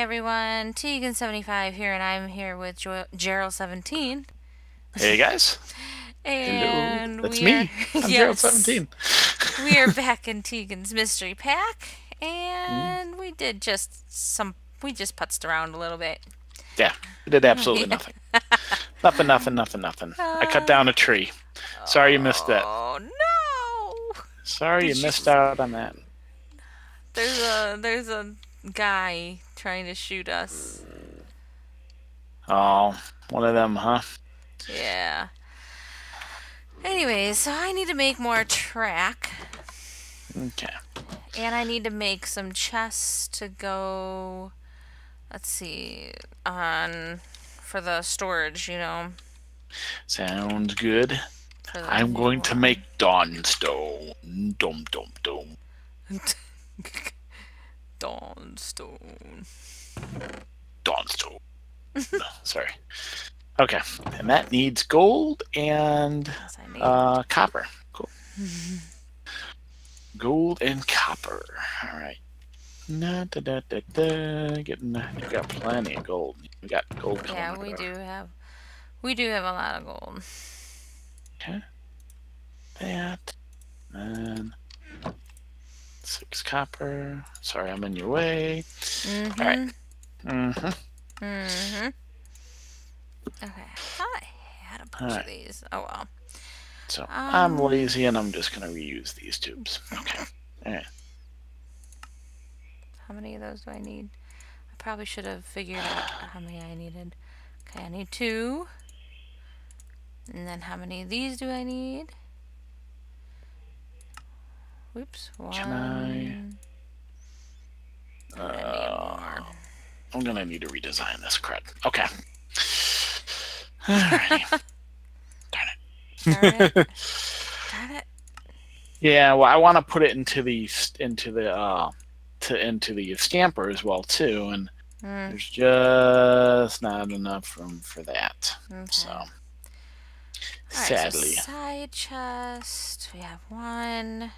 everyone, Teagan75 here, and I'm here with jo- Jerle17. Hey guys. And Hello. That's we me. are- I'm yes, Jerle 17. we are back in Teagan's Mystery Pack, and we did just some, we just putzed around a little bit. Yeah, we did absolutely nothing. nothing, nothing, nothing, nothing. I cut down a tree. Sorry you missed that. Oh no! Sorry Did you- missed out on that. There's a there's a guy trying to shoot us. Oh, one of them, huh? Yeah. Anyways, so I need to make more track. Okay. And I need to make some chests to go, let's see, on for the storage, you know. Sounds good. I'm going to make Dawnstone. Dum dum dum. Dawnstone. Dawnstone. no, sorry. Okay, and that needs gold and uh, copper. Cool. gold and copper. All right. Da, da, da, da. Getting, we got plenty of gold. We got gold. yeah, we do have, we do have a lot of gold. Okay. That. And six copper. Sorry, I'm in your way. Mm-hmm. All right. Mm-hmm. Mm-hmm. Okay, I thought I had a bunch of these. Oh well. So I'm Um, lazy and I'm just gonna reuse these tubes. Okay. All right. How many of those do I need? I probably should have figured out how many I needed. Okay, I need two. And then how many of these do I need? Whoops. One. Can I- Uh. I'm gonna need to redesign this crud. Okay. Alrighty. Darn Darn it. it. Darn it. yeah, well, I want to put it into the into the uh to into the scamper as well too, and Mm, there's just not enough room for that. okay. So Alright, sadly, So side chest. We have one.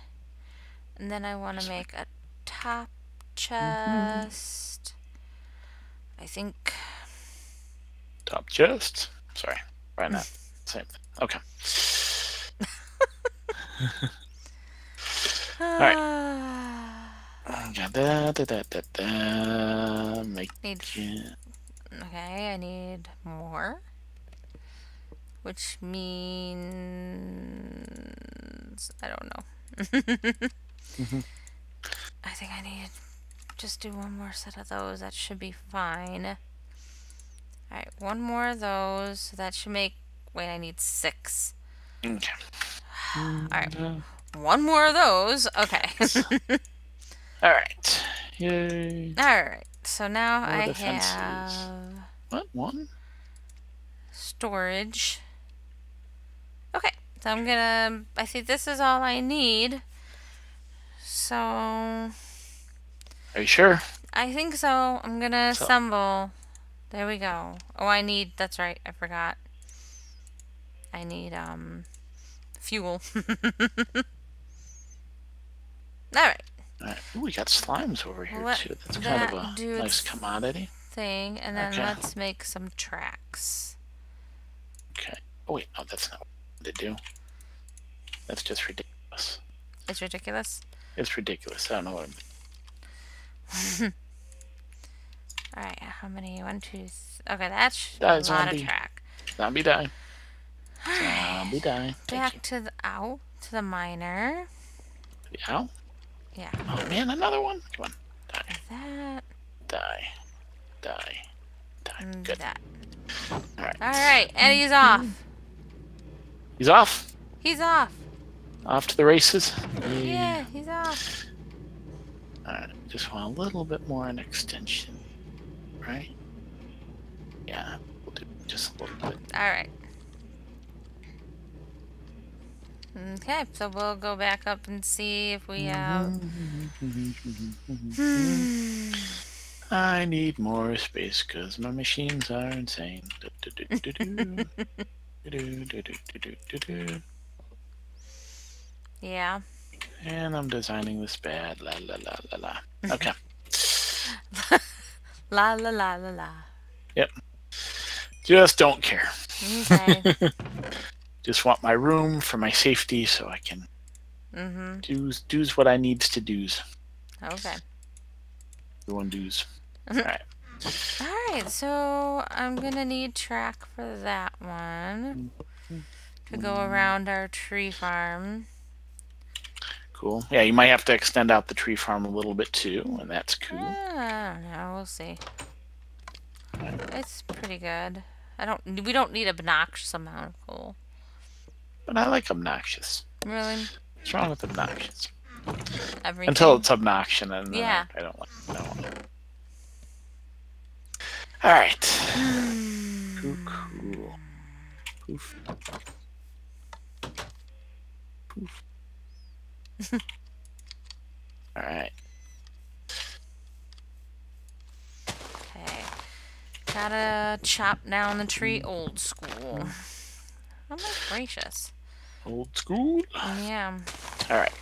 And then I want to make a top Mm-hmm. chest. I think. top chest. Sorry, right now. Same thing. Okay. Da, da, da, da, da. Make Need it. Okay, I need more. Which means I don't know. Mhm. I think I need just do one more set of those. That should be fine. Alright, one more of those. That should make wait, I need six. Okay. Alright. One more of those. Okay. All right. Yay. Alright. So now More I defenses. have What one? storage. Okay, so I'm gonna. I think this is all I need. So Are you sure? I think so. I'm gonna So- assemble. There we go. Oh, I need. That's right. I forgot. I need um fuel. all right. All right. Ooh, we got slimes over here Let too. That's kind of a nice commodity. Thing, and then Okay. let's make some tracks. Okay. Oh wait, no, that's not what to do. That's just ridiculous. It's ridiculous. It's ridiculous. I don't know what. I'm... All right. How many? One, two. Okay, that's a Die, lot of zombie. track. Zombie die. Zombie die. Thank Back to the ow to the miner. you. Ow. Yeah, Oh man, another one. Come on. Die. that Die. Die. Die. and Good. that. All right. All right, Eddie's off. He's off. He's off. Off to the races. Yeah, he's off. Alright, just want a little bit more an extension, right? Yeah, we'll do just a little bit. All right. Okay, so we'll go back up and see if we mm-hmm, have. Mm-hmm, mm-hmm, hmm. I need more space because my machines are insane. Yeah. And I'm designing this bad. La la la la la. Okay. La la la la la. Yep. Just don't care. Okay. Just want my room for my safety so I can mm-hmm. do's do's what I needs to do's. Okay. Do Doing do's. Alright. Alright, so I'm gonna need track for that one. To go around our tree farm. Cool. Yeah, you might have to extend out the tree farm a little bit too, and that's cool. Uh, I we'll see. It's pretty good. I don't we don't need obnoxious amount of coal. But I like obnoxious. Really? What's wrong with obnoxious? Everything. Until it's obnoxious, and then Yeah. I, I don't like. No. All right. Cool. cool. Poof. Poof. All right. Okay. Gotta chop down the tree old school. Hmm. Oh my gracious. Old school. Yeah. All right.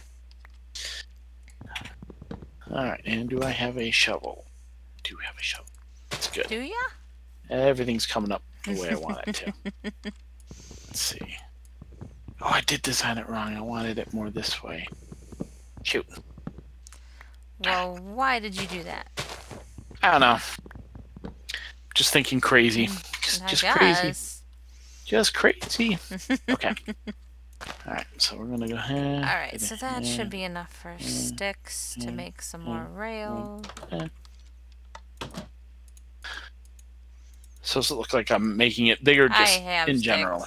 All right. And do I have a shovel? Do we have a shovel. That's good. Do ya? Everything's coming up the way I want it to. Let's see. Oh, I did design it wrong. I wanted it more this way. Shoot. Well, why did you do that? I don't know. Just thinking crazy. Hmm, just, just crazy. Just crazy. Okay. All right. So we're gonna go ahead. Alright, so that should be enough for sticks to make some more rail. So does it look like I'm making it bigger just in sticks. general?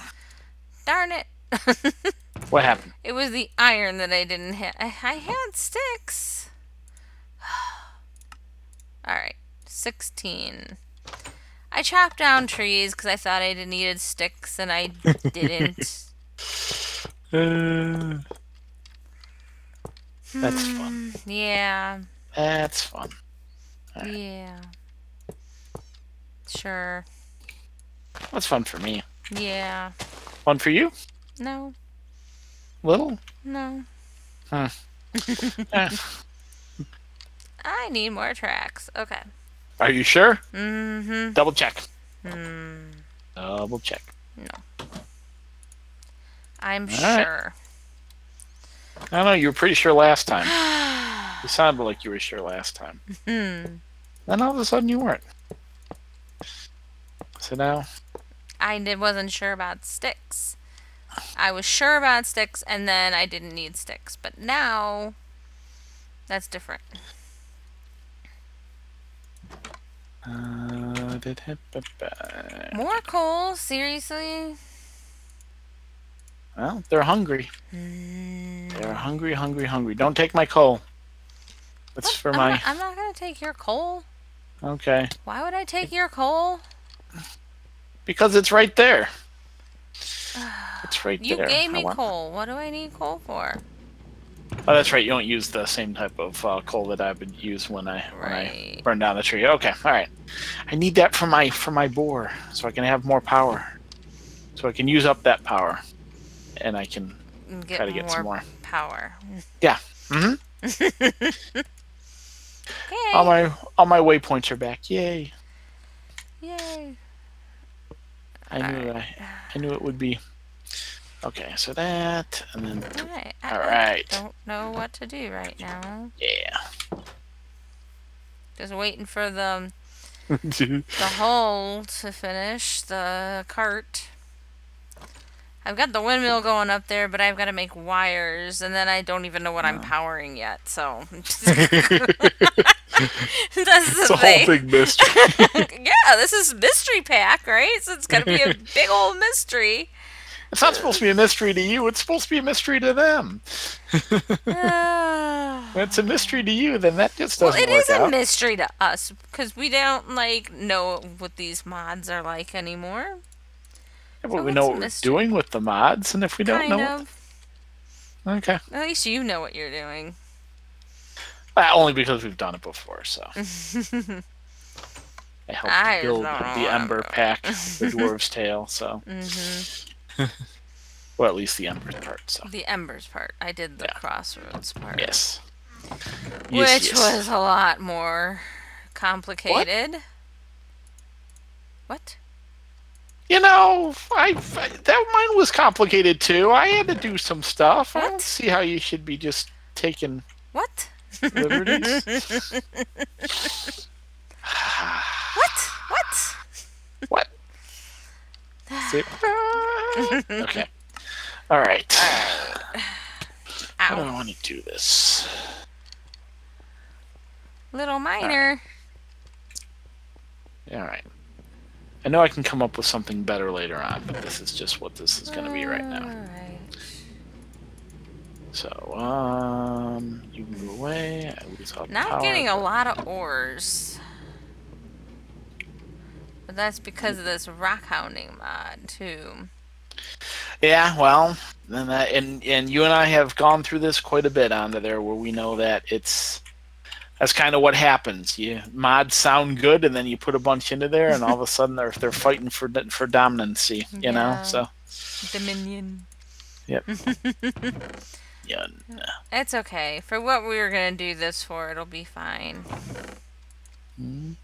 Darn it! What happened? it was the iron that I didn't have. I, I had sticks. Alright, 16. I chopped down trees because I thought I needed sticks and I didn't. Uh, that's fun. Hmm, Yeah, That's fun. Alright. yeah. Sure. That's fun for me. Yeah. Fun for you? No, Little? no. Huh. I need more tracks. Okay. Are you sure? Mm-hmm. Double check. Hmm. Double check. No. I'm All right. sure. I don't know. You were pretty sure last time. You sounded like you were sure last time. Hmm. Then all of a sudden you weren't. So now, I wasn't sure about sticks. I was sure about sticks, and then I didn't need sticks. But now, that's different. uh, did hit the back. More coal? Seriously? well, they're hungry. Hmm. They're hungry, hungry, hungry. Don't take my coal. That's What? for I'm my. Not, I'm not gonna take your coal. Okay, Why would I take your coal? because it's right there. It's right You there. gave me coal. What do I need coal for? Oh, that's right. You don't use the same type of uh, coal that I would use when I when I burn down the tree. Okay, all right. I need that for my for my bore, so I can have more power, so I can use up that power, and I can Get try to get some more. power. hmm Okay. All my all my waypoints are back. Yay! Yay. I knew I I knew it would be. Okay, so that and then Alright. I- All I right. Don't know what to do right now. yeah. Just waiting for the the hole to finish the cart. I've got the windmill going up there, but I've got to make wires, and then I don't even know what I'm powering yet. So that's it's a whole big mystery. yeah, this is mystery pack, right? So it's gonna be a big old mystery. it's not supposed to be a mystery to you. It's supposed to be a mystery to them. well, When it's a mystery to you, then that just doesn't it work is a mystery to us because we don't like know what these mods are like anymore. Yeah, but so we know what we're doing with the mods, and if we don't kind know, what of. the- okay, At least you know what you're doing. Well, only because we've done it before. So I helped I build the Ember pack, the Dwarf's Tale. So, hmm well, at least the Ember part. So, The embers part. I did the Yeah. crossroads part. yes, Which Yes, yes. was a lot more complicated. What? You know, I, I that mine was complicated too. I had to do some stuff. I don't What? see how you should be just taking What? Liberties. What? What? what? Okay. All right. I don't want to do this? Little miner. All right. I know I can come up with something better later on, but this is just what this is going to be right now. So, um, you can go away. I lose all Not power, getting a lot of ores. But that's because of this Rockhounding mod, too. Yeah, well, and that, and and you and I have gone through this quite a bit onto there, where we know that it's that's kind of what happens. You mods sound good, and then you put a bunch into there, and all of a sudden they're they're fighting for for dominancy. You know, so Dominion. yep. yeah. It's okay. For what we were gonna do this for, it'll be fine. Mhm.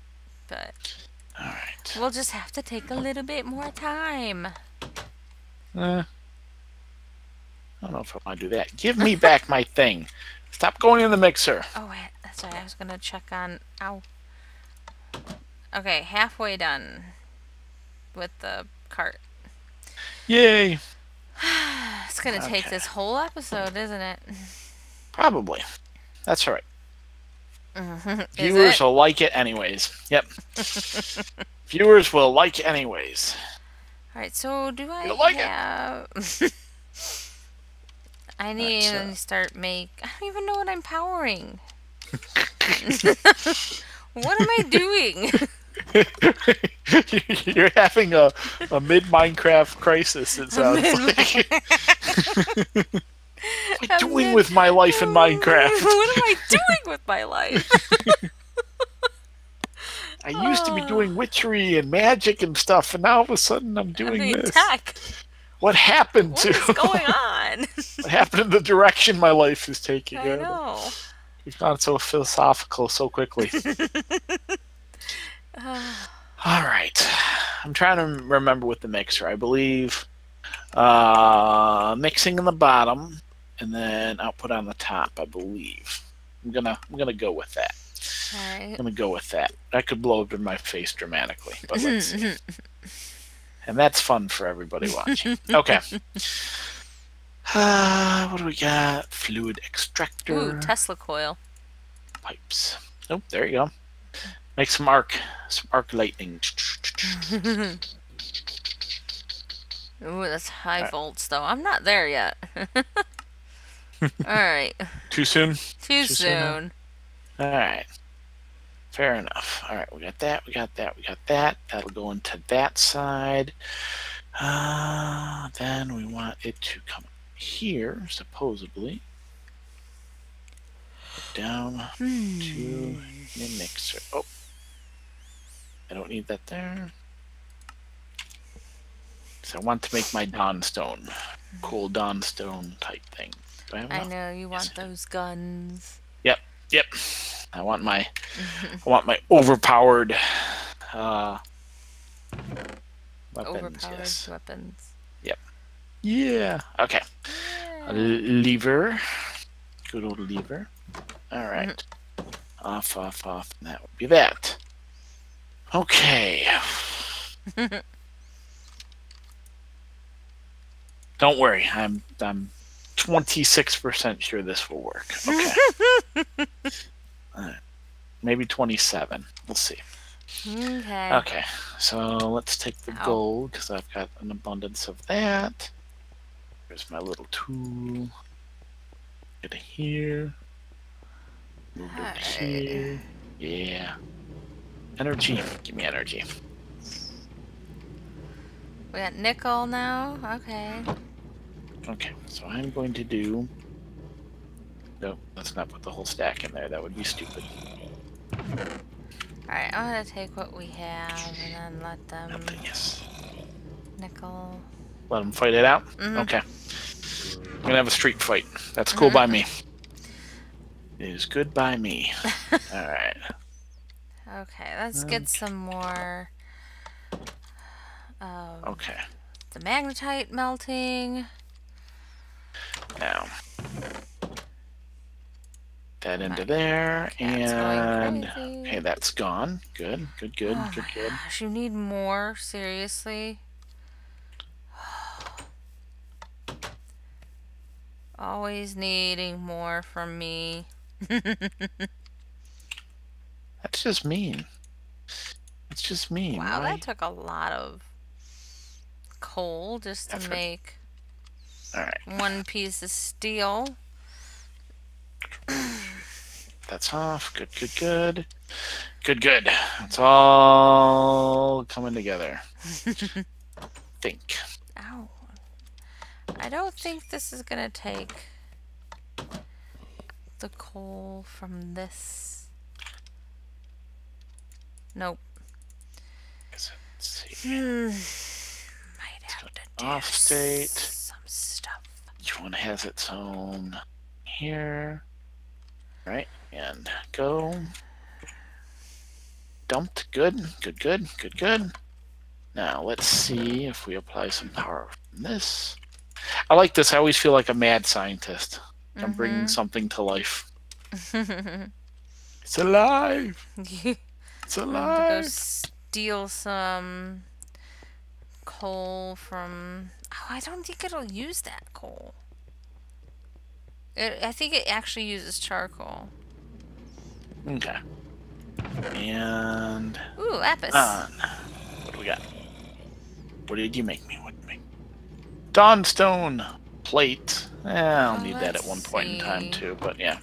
But All right. we'll just have to take a little bit more time. Uh, I don't know if I want to do that. Give me back my thing. Stop going in the mixer. Oh wait, right. I was gonna check on. Ow. Okay, halfway done with the cart. Yay. It's gonna take this whole episode, isn't it? Probably. That's all right. Mm-hmm. Is Viewers it? will like it anyways. Yep. Viewers will like anyways. All right. So do I You'll like it? I need Alright, to uh, start make. I don't even know what I'm powering. what am I doing? You're having a, a mid Minecraft crisis, it sounds like. what am I doing mid- with my life in Minecraft? what am I doing with my life? I used to be doing witchery and magic and stuff, and now all of a sudden I'm I doing mean, this. tech. What happened What to What's going on? what happened in the direction my life is taking? I know. We've gone so philosophical so quickly. All right. I'm trying to remember with the mixer. I believe uh, mixing in the bottom and then output on the top. I believe. I'm gonna I'm gonna go with that. All I'm gonna go with that. That could blow up in my face dramatically, but let's see. And that's fun for everybody watching. Okay. Uh, what do we got? Fluid extractor Ooh, Tesla coil. pipes. Oh, there you go. Make some arc, some arc lightning. Ooh, that's high Alright. volts though. I'm not there yet. All right. Too soon. Too Too soon, huh? soon. All right. Fair enough. All right, we got that. We got that. We got that. That'll go into that side. Uh, then we want it to come here, supposedly. Down Hmm. to the mixer. Oh, I don't need that there. So I want to make my Dawnstone, cool Dawnstone type thing. I I know you want Yes, those guns. Yep. Yep. I want my I want my overpowered uh weapons, Overpowered yes. weapons. Yep. Yeah. Okay. Yeah. lever. Good old lever. Alright. Off, off, off. And that would be that. Okay. Don't worry. I'm I'm twenty six percent sure this will work. Okay. Maybe twenty seven. We'll see. Okay. Okay, so let's take the Ow. gold because I've got an abundance of that. Here's my little tool. Get it here. Move it Alright. here. Yeah. Energy. Give me energy. We got nickel now. Okay. Okay, so I'm going to do. No, let's not put the whole stack in there. That would be stupid. Alright, I'm gonna take what we have and then let them Nothing. Yes. nickel. Let them fight it out. Mhm. Okay. We're gonna have a street fight. That's cool by me. It is good by me. All right. Okay, let's get some more Um, Okay. The magnetite melting. Now that into there, cat's and okay, that's gone. Good, good, good, oh good, good. gosh, you need more? Seriously? Always needing more from me. That's just mean. That's just mean. Wow, Why? that took a lot of coal just to Effort. make All right, one piece of steel. that's off. Good, good, good, good, good. It's all coming together. Think. Ow. I don't think this is gonna take the coal from this. Nope. Hmm. Might have to do off state. some stuff. Each one has its own here. Right, and go. Dumped. Good, good, good, good, good. Now let's see if we apply some power from this. I like this. I always feel like a mad scientist. I'm bringing something to life. It's alive. It's I'm gonna go steal some coal from. Oh, I don't think it'll use that coal. It, I think it actually uses charcoal. Okay. And Ooh, lapis. on. What do we got? What did you make me? What did you make? Dawnstone plate. Eh, I'll Oh, need that at one point in time too. But yeah,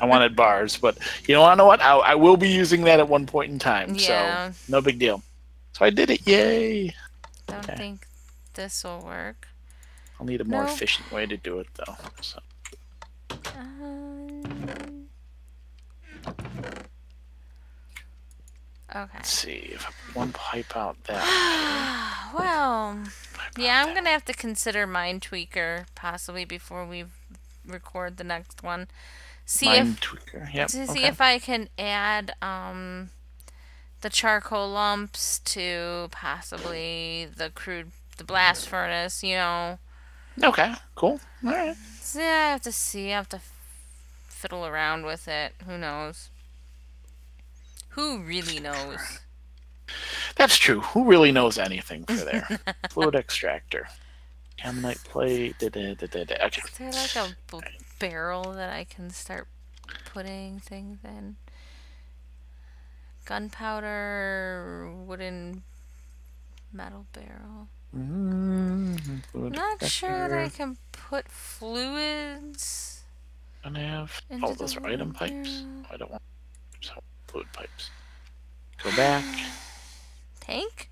I wanted bars, but you know, I know what? I, I will be using that at one point in time. Yeah. So no big deal. So I did it. Yay! don't okay. think this will work. I'll need a more Nope. efficient way to do it though. So Um, okay. let's see if I put one pipe out that. well, pipe yeah, out I'm gonna have to consider MineTweaker possibly before we record the next one. See Mind if tweaker. Yep. to see if I can add um the charcoal lumps to possibly the crude the blast furnace. You know, Okay. Cool. All right. so yeah, I have to see. I have to fiddle around with it. Who knows? Who really knows? That's true. Who really knows anything for there? Fluid extractor. Ammonite plate. Da, da, da, da, da. Okay. Is there like a b- barrel that I can start putting things in? Gunpowder, wooden, metal barrel. Mm, fluid Not sure that I can put fluids. Gonna have. into Oh, those are wooden item pipes. I don't want so fluid pipes. Go back. Tank?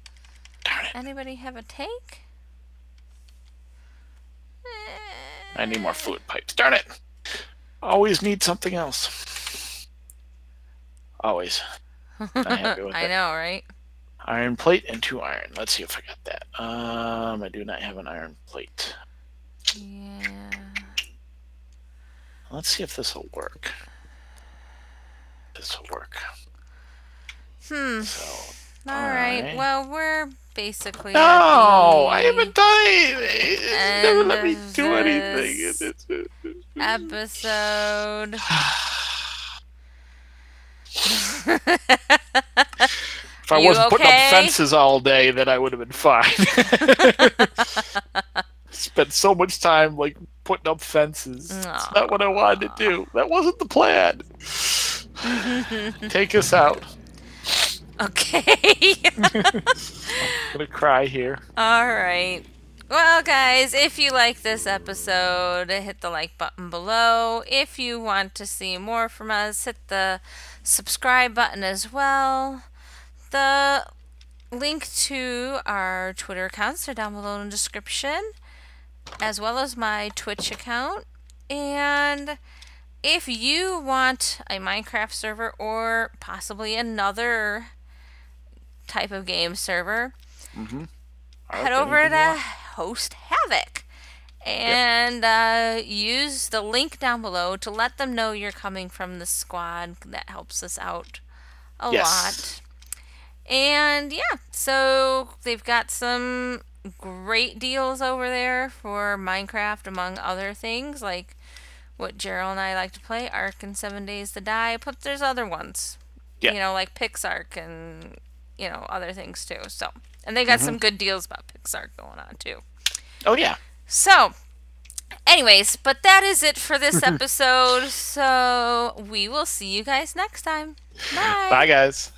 Darn it. Anybody have a tank? I need more fluid pipes. Darn it. Always need something else. Always. Not happy with I know, right? Iron plate and two iron. Let's see if I got that. Um, I do not have an iron plate. Yeah. Let's see if this will work. This will work. Hmm. So All right. Alright. Well, we're basically. No, I haven't done anything. Never let me do anything. this It's- it's- Episode. If I You wasn't putting up fences all day, then I would have been fine. Spent so much time like putting up fences. It's not what I wanted to do. That wasn't the plan. Take us out. Okay. I'm gonna cry here. All right. Well, guys, if you like this episode, hit the like button below. If you want to see more from us, hit the subscribe button as well. The link to our Twitter accounts are down below in the description, as well as my Twitch account. And if you want a Minecraft server or possibly another type of game server, head over to Host Havoc and uh, use the link down below to let them know you're coming from the squad. That helps us out a Yes. lot. And yeah, so they've got some great deals over there for Minecraft, among other things, like what Jerle and I like to play, Ark and Seven Days to Die. But there's other ones, yeah. you know, like PixARK and you know other things too. So, and they got mm-hmm. some good deals about PixARK going on too. Oh yeah. So, anyways, but that is it for this episode. so we will see you guys next time. Bye. Bye, guys.